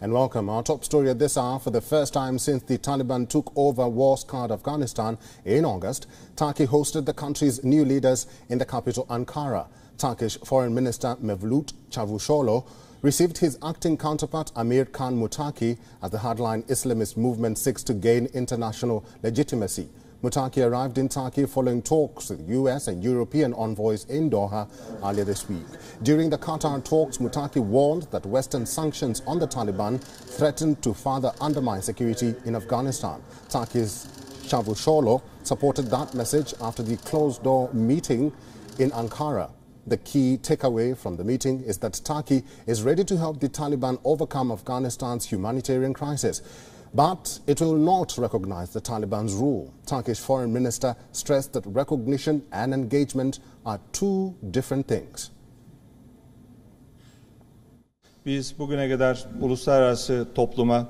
and welcome. Our top story at this hour for the first time since the Taliban took over war-scarred Afghanistan in August, Turkey hosted the country's new leaders in the capital Ankara. Turkish Foreign Minister Mevlut Çavuşoğlu received his acting counterpart Amir Khan Muttaqi as the hardline Islamist movement seeks to gain international legitimacy. Muttaqi arrived in Turkey following talks with U.S. and European envoys in Doha earlier this week. During the Qatar talks, Muttaqi warned that Western sanctions on the Taliban threatened to further undermine security in Afghanistan. Turkey's Çavuşoğlu supported that message after the closed-door meeting in Ankara. The key takeaway from the meeting is that Turkey is ready to help the Taliban overcome Afghanistan's humanitarian crisis. But it will not recognize the Taliban's rule. Turkish foreign minister stressed that recognition and engagement are two different things. Biz bugüne kadar uluslararası topluma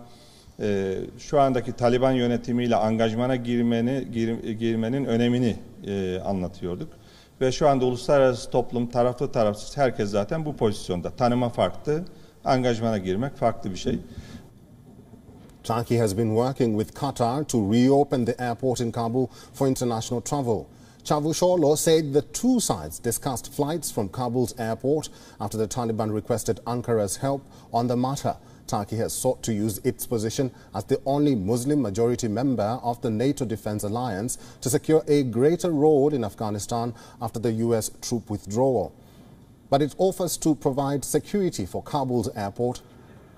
e, şu andaki Taliban yönetimiyle angajmana girmeni, gir, girmenin önemini e, anlatıyorduk. Ve şu anda uluslararası toplum taraflı tarafsız herkes zaten bu pozisyonda. Tanıma farklı, angajmana girmek farklı bir şey. Turkey has been working with Qatar to reopen the airport in Kabul for international travel. Çavuşoğlu said the two sides discussed flights from Kabul's airport after the Taliban requested Ankara's help on the matter. Turkey has sought to use its position as the only Muslim majority member of the NATO Defense Alliance to secure a greater role in Afghanistan after the U.S. troop withdrawal. But it offers to provide security for Kabul's airport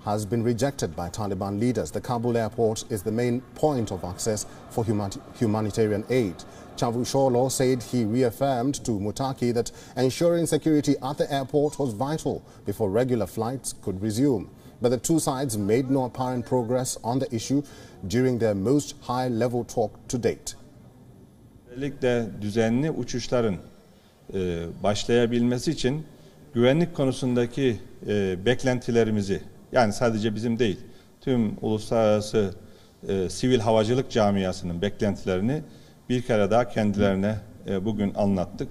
has been rejected by Taliban leaders. The Kabul airport is the main point of access for humanitarian aid. Çavuşoğlu said he reaffirmed to Muttaqi that ensuring security at the airport was vital before regular flights could resume. But the two sides made no apparent progress on the issue during their most high-level talk to date. Özellikle düzenli uçuşların e, başlayabilmesi için güvenlik konusundaki e, beklentilerimizi yani sadece bizim değil, tüm uluslararası e, sivil havacılık camiasının beklentilerini bir kere daha kendilerine e, bugün anlattık.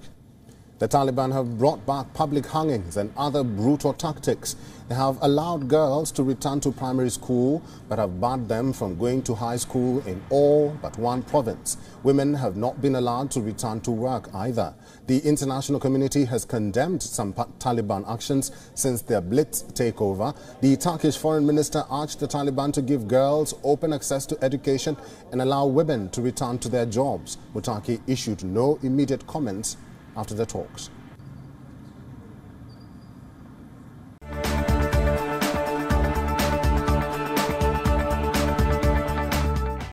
The Taliban have brought back public hangings and other brutal tactics. They have allowed girls to return to primary school but have barred them from going to high school in all but one province. Women have not been allowed to return to work either. The international community has condemned some Taliban actions since their blitz takeover. The Turkish foreign minister urged the Taliban to give girls open access to education and allow women to return to their jobs. Muttaqi issued no immediate comments after the talks.